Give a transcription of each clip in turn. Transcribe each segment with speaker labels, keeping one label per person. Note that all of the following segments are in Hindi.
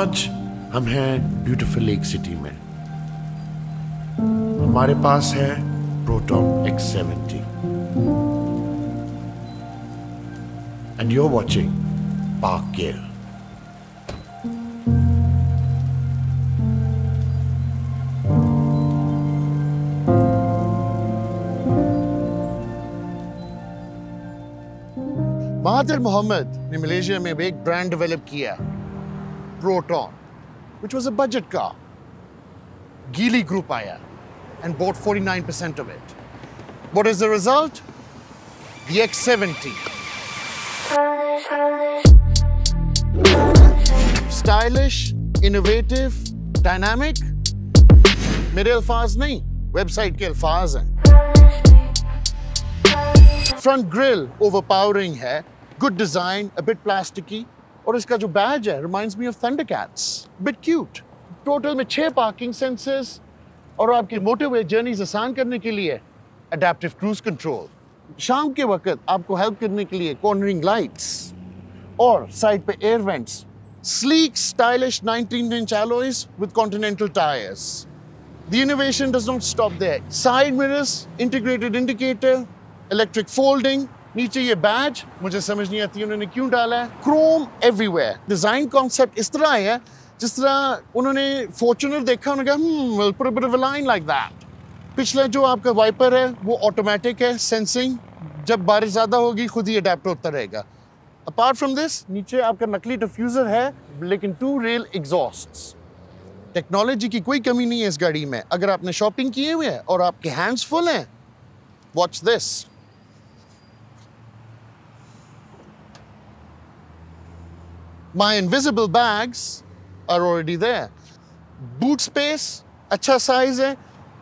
Speaker 1: आज हम हैं ब्यूटीफुल लेक सिटी में। हमारे पास है Proton X seventy and watching Park Gale.
Speaker 2: Mahathir Mohamad ने मलेशिया में एक ब्रांड डेवलप किया Proton which was a budget car. Geely Group आया and bought 49% of it. What is the result? The X70. Stylish, innovative, dynamic. मेरे अल्फाज नहीं वेबसाइट के अल्फाज हैं फ्रंट ग्रिल ओवरपावरिंग है good design a bit plasticky और इसका जो बैज है reminds me of Thundercats bit cute total में छह पार्किंग सेंसर्स और आपके मोटरवे जर्नीज आसान करने के लिए अडेप्टिव क्रूज कंट्रोल शाम के वक्त आपको हेल्प करने के लिए कॉर्नरिंग लाइट्स और साइड पे air vents sleek stylish 19 inch alloys with Continental tyres the innovation does not stop there side mirrors integrated indicator electric folding नीचे ये बैज मुझे समझ नहीं आती उन्होंने क्यों डाला है। क्रोम एवरीवेयर डिज़ाइन कॉन्सेप्ट इस तरह है, जिस तरह उन्होंने फॉर्चुनर देखा, उन्होंने कहा लाइन लाइक दैट पिछला जो आपका वाइपर है, वो ऑटोमेटिक है सेंसिंग जब बारिश ज़्यादा होगी, खुद ही अडेप्ट होता रहेगा। अपार्ट फ्रॉम दिस नीचे आपका नकली डिफ्यूज़र है, लेकिन टू रेल एग्जॉस्ट टेक्नोलॉजी की कोई कमी नहीं है इस गाड़ी में। अगर आपने शॉपिंग किए हुए हैं और आपके हैंड्स फुल हैं watch this My invisible bags are already there. Boot space अच्छा साइज़ है,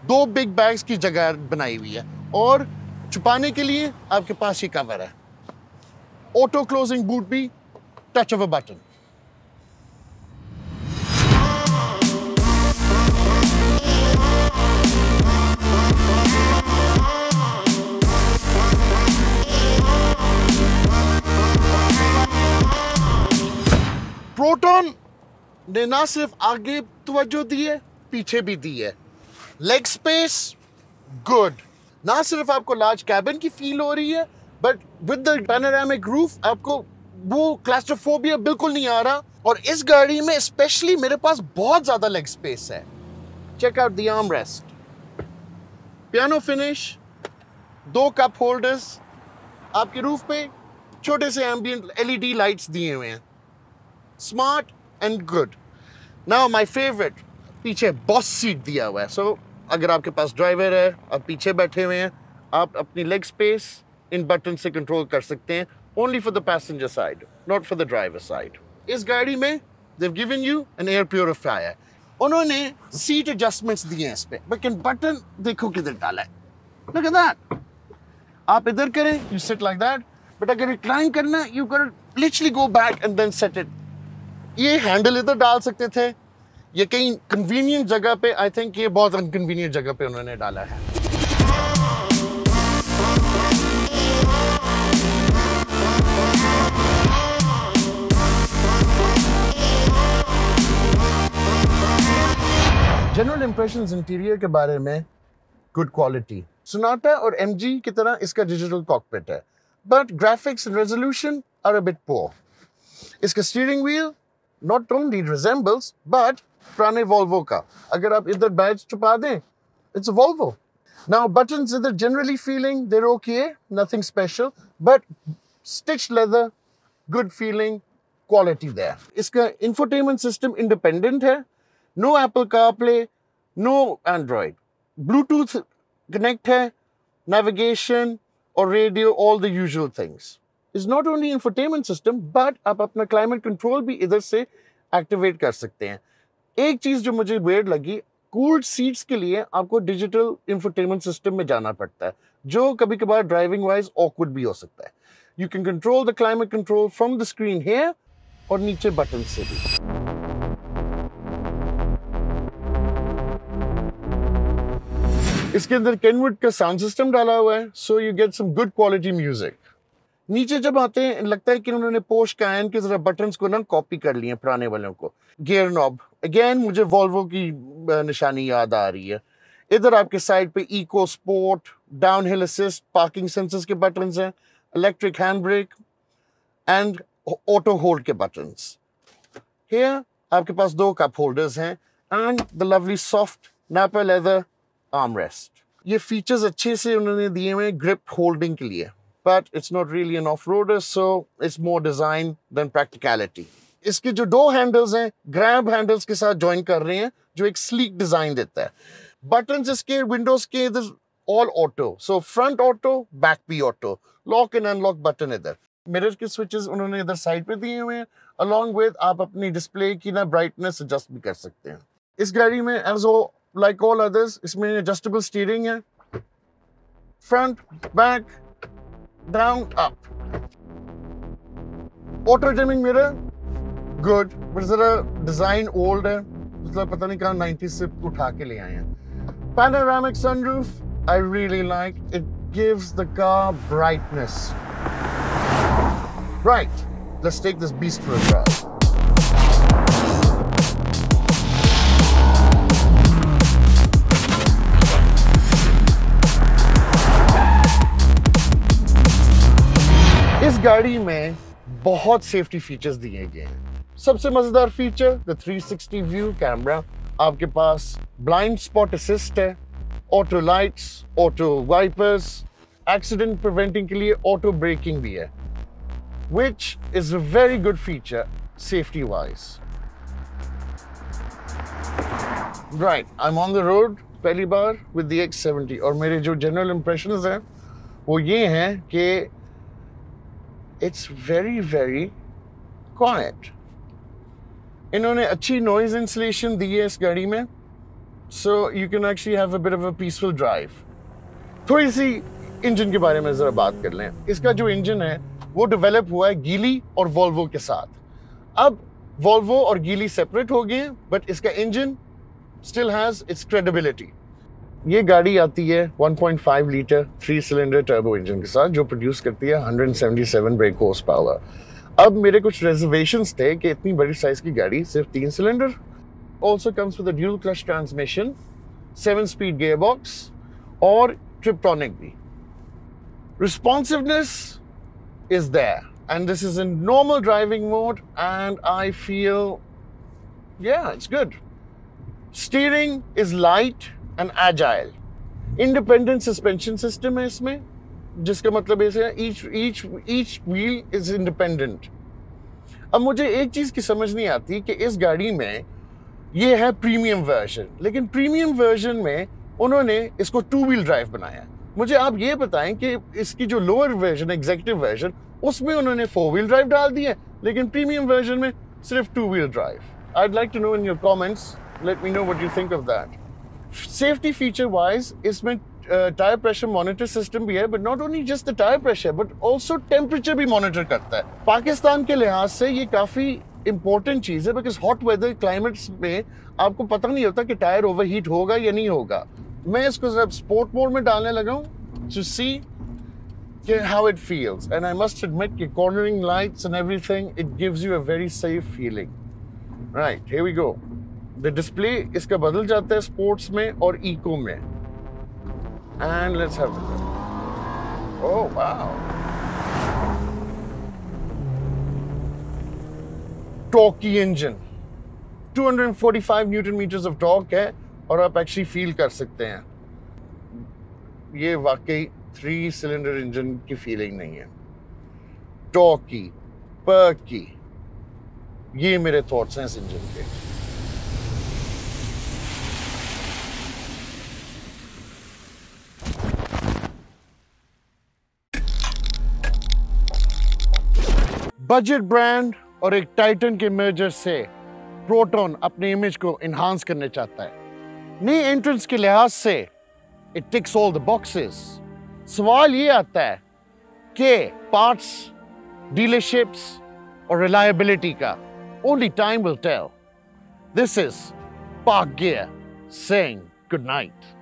Speaker 2: दो बिग बैग्स की जगह बनाई हुई है। और छुपाने के लिए आपके पास ये कवर है। ऑटो क्लोजिंग बूट भी touch of a button Proton ने ना सिर्फ़ आगे तवज्जो दी है, पीछे भी दी है। लेग स्पेस गुड ना सिर्फ़ आपको लार्ज कैबिन की फील हो रही है बट विद पैनोरामिक रूफ आपको वो क्लास्ट्रोफोबिया बिल्कुल नहीं आ रहा। और इस गाड़ी में स्पेशली मेरे पास बहुत ज़्यादा लेग स्पेस है। Check out the arm rest piano finish दो कप होल्डर्स आपके रूफ पे छोटे से एम्बियंट एलईडी लाइट्स दिए हुए हैं। Smart and good now my favourite पीछे बॉस सीट दिया हुआ है। सो अगर आपके पास ड्राइवर है, आप पीछे बैठे हुए हैं, आप अपनी लेग स्पेस इन बटन से कंट्रोल कर सकते हैं। Only for the passenger side not for the driver side इस गाड़ी में they've given you an air purifier उन्होंने सीट एडजस्टमेंट्स दिए हैं इस पे। लेकिन बटन देखो किधर डाला है। लुक एट दैट आप इधर करें you sit like that but अगर रिक्लाइन करना you can literally go back and then set it ये हैंडल इधर डाल सकते थे। ये कहीं कन्वीनियंट जगह पे आई थिंक ये बहुत अनकन्वीनियंट जगह पे उन्होंने डाला है। जनरल इंप्रेशन इंटीरियर के बारे में गुड क्वालिटी सोनाटा और एमजी की तरह इसका डिजिटल कॉकपिट है। But graphics resolution are a bit इसका steering wheel not only resembles but पुराने वॉल्वो का अगर आप इधर बैच छुपा दें it's Volvo Now buttons are generally feeling they're okay, nothing special, but stitched leather, good feeling, quality there. इसका infotainment system independent है, no Apple CarPlay, no Android. Bluetooth connect है, navigation or radio, all the usual things. It's not only infotainment system, but आप अपना क्लाइमेट कंट्रोल भी इधर से एक्टिवेट कर सकते हैं. एक चीज़ जो मुझे weird लगी कूल्ड सीट्स के लिए आपको डिजिटल इंफोटेनमेंट सिस्टम में जाना पड़ता है जो कभी कभार ड्राइविंग वाइज ऑकवर्ड भी हो सकता है। You can control the climate control from the screen here और नीचे बटन से भी। इसके अंदर केनवुड का साउंड सिस्टम डाला हुआ है so you get some good quality music नीचे जब आते हैं, लगता है कि उन्होंने पोश कैन के जरा बटन्स को ना कॉपी कर लिए पुराने वालों को। गियर नॉब अगेन मुझे वॉल्वो की निशानी याद आ रही है। इधर आपके साइड पे eco sport down hill assist parking sensors के बटन्स हैं electric hand brake and auto hold के बटन्स हियर आपके पास दो कप होल्डर्स हैं and the lovely soft nappa leather arm rest ये फीचर्स अच्छे से उन्होंने दिए हुए ग्रिप होल्डिंग के लिए। But it's not really an off-roader, so it's more design than practicality. इसके जो दो हैंडल्स हैं ग्रैब हैंडल्स के साथ ज्वाइन कर रहे हैं जो एक स्लीक डिज़ाइन देता है। बटन इसके विंडोज़ के इधर all auto so front auto back भी auto lock and unlock button इधर। मिरर के स्विचेस उन्होंने इधर साइड पे दिए हुए हैं अलॉन्ग विद आप अपनी डिस्प्ले की ना ब्राइटनेस एडजस्ट भी कर सकते हैं। इस गाड़ी में एज ओ लाइक ऑल अदर्स इसमें एडजस्टेबल स्टीयरिंग है। Front back down, up. Auto dimming mirror, good. But जरा design old है मतलब पता नहीं कहाँ 90 से उठा के ले आए हैं Panoramic sunroof, I really like. It gives the car brightness. Right, let's take this beast for a drive. गाड़ी में बहुत सेफ्टी फीचर्स दिए गए हैं। सबसे मज़ेदार फीचर द 360 व्यू कैमरा आपके पास ब्लाइंड स्पॉट असिस्ट है auto lights auto wipers accident preventing के लिए ऑटो ब्रेकिंग भी है which is a very good feature safety wise right I am on the road पहली बार विद द एक्स सेवेंटी और मेरे जो जनरल इंप्रेशन हैं, वो ये हैं कि it's very very quiet. इन्होंने अच्छी नॉइज़ इंसुलेशन दी है इस गाड़ी में so you can actually have a bit of a peaceful drive थोड़ी सी इंजन के बारे में ज़रा बात कर लें। इसका जो इंजन है, वो डेवलप हुआ है गीली और वॉल्वो के साथ। अब वॉल्वो और गीली सेपरेट हो गए बट इसका engine still has its credibility ये गाड़ी आती है 1.5 litre three cylinder turbo engine के साथ, जो प्रोड्यूस करती है 177 ब्रेक हॉर्स पावर अब मेरे कुछ रिजर्वेशन थे कि इतनी बड़ी साइज़ की गाड़ी सिर्फ़ तीन cylinder also comes with dual clutch transmission seven speed gear box और ट्रिप्टॉनिक भी. Responsiveness is there, and this is in normal driving mode, and i feel, yeah, it's good. Steering is light and agile independent suspension system है इसमें, जिसका मतलब ऐसे each each each wheel is independent अब मुझे एक चीज़ की समझ नहीं आती कि इस गाड़ी में ये है प्रीमियम वर्जन लेकिन प्रीमियम वर्जन में उन्होंने इसको टू व्हील ड्राइव बनाया मुझे आप ये बताएँ कि इसकी जो लोअर वर्जन एग्जेक्टिव वर्जन उसमें उन्होंने फोर व्हील ड्राइव डाल दिया लेकिन प्रीमियम वर्जन में सिर्फ़ two wheel drive I like to know in your comments let me know what you think of that safety feature wise इसमें टायर प्रेशर मॉनिटर सिस्टम भी है but not only just the tyre pressure but also temperature भी मॉनिटर करता है। पाकिस्तान के लिहाज से ये काफ़ी इंपॉर्टेंट चीज़ है बिकॉज़ हॉट वेदर क्लाइमेट्स में आपको पता नहीं होता कि टायर ओवर हीट होगा या नहीं होगा। मैं इसको जब स्पोर्ट मोड में डालने लगा हूँ to see how it feels, and i must admit कि cornering lights and everything, it gives you a very safe feeling right, here we go display इसका बदल जाता है स्पोर्ट्स में और इको में। And let's have oh wow torquey engine 245 newton meters of torque है और आप एक्चुअली फील कर सकते हैं। ये वाकई थ्री सिलेंडर इंजन की फीलिंग नहीं है। टॉकी पर्की ये मेरे थॉट्स हैं इस इंजन के। बजट ब्रांड और एक टाइटन के मेजर से प्रोटोन अपने इमेज को इन्हांस करने चाहता है। नई एंट्रेंस के लिहाज से it ticks all the boxes सवाल ये आता है कि पार्ट्स डीलरशिप्स और रिलायबिलिटी का only time will tell this is park gear saying good night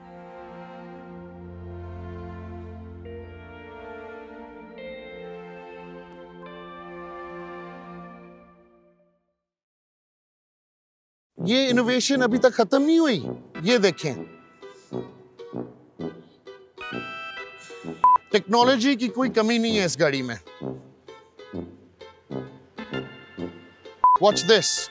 Speaker 2: ये इनोवेशन अभी तक खत्म नहीं हुई। ये देखें। टेक्नोलॉजी की कोई कमी नहीं है इस गाड़ी में। Watch this